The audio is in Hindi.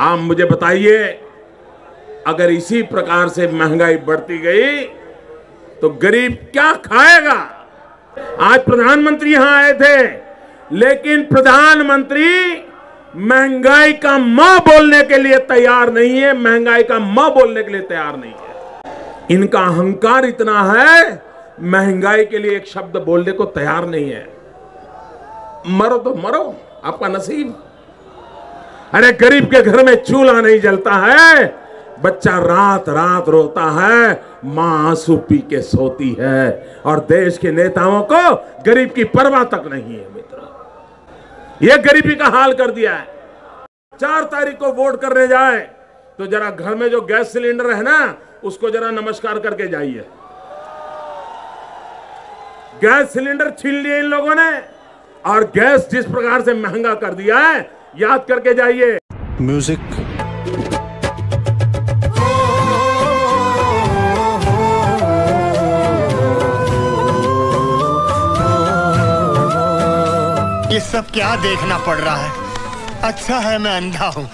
आप मुझे बताइए, अगर इसी प्रकार से महँगाई बढ़ती गई तो गरीब क्या खाएगा? आज प्रधानमंत्री यहाँ आए थे, लेकिन प्रधानमंत्री महँगाई का माँ बोलने के लिए तैयार नहीं है, महँगाई का माँ बोलने के लिए तैयार नहीं है। इनका अहंकार इतना है, महँगाई के लिए एक शब्द बोलने को तैयार नहीं है। मरो तो मरो, आपका नसीब। अरे गरीब के घर में चूल्हा नहीं जलता है। बच्चा रात रात रोता है, माँ आँसू पी के सोती है। और देश के नेताओं को गरीब की परवाह तक नहीं है, मित्र। यह गरीबी का हाल कर दिया है। चार तारीख को वोट करने जाए तो जरा घर में जो गैस सिलेंडर है ना, उसको जरा नमस्कार करके जाइए। गैस सिलेंडर छीन लिए इन लोगों ने, और गैस जिस प्रकार से महँगा कर दिया है याद करके जाइए। म्यूज़िक ये सब क्या देखना पड़ रहा है? अच्छा है मैं अंधा हूँ।